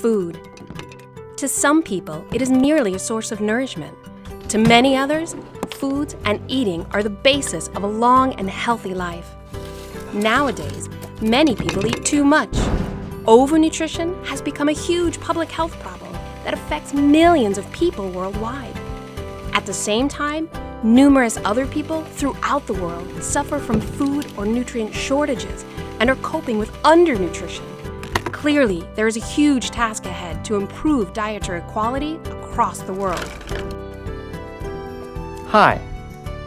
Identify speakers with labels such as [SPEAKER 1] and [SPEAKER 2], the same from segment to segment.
[SPEAKER 1] food. To some people, it is merely a source of nourishment. To many others, foods and eating are the basis of a long and healthy life. Nowadays, many people eat too much. Overnutrition has become a huge public health problem that affects millions of people worldwide. At the same time, numerous other people throughout the world suffer from food or nutrient shortages and are coping with undernutrition. Clearly, there is a huge task ahead to improve dietary quality across the world.
[SPEAKER 2] Hi,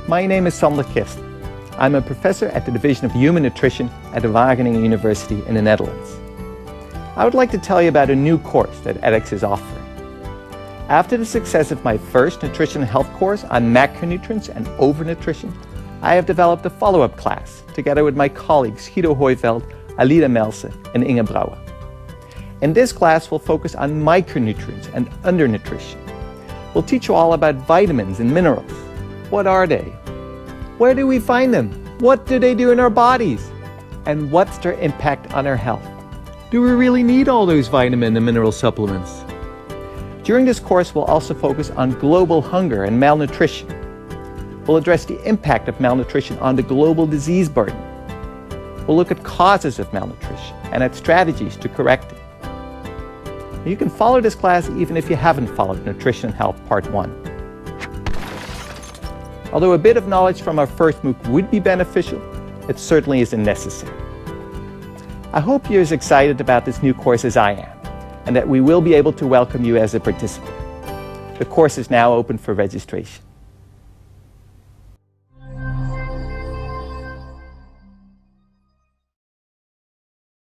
[SPEAKER 2] my name is Sander Kersten. I'm a professor at the Division of Human Nutrition at the Wageningen University in the Netherlands. I would like to tell you about a new course that edX is offering. After the success of my first nutrition health course on macronutrients and overnutrition, I have developed a follow-up class together with my colleagues Guido Hooiveld, Alida Melse, and Inge Brouwer. In this class, we'll focus on micronutrients and undernutrition. We'll teach you all about vitamins and minerals. What are they? Where do we find them? What do they do in our bodies? And what's their impact on our health? Do we really need all those vitamin and mineral supplements? During this course, we'll also focus on global hunger and malnutrition. We'll address the impact of malnutrition on the global disease burden. We'll look at causes of malnutrition and at strategies to correct it. You can follow this class even if you haven't followed Nutrition Health Part 1. Although a bit of knowledge from our first MOOC would be beneficial, it certainly isn't necessary. I hope you're as excited about this new course as I am, and that we will be able to welcome you as a participant. The course is now open for registration.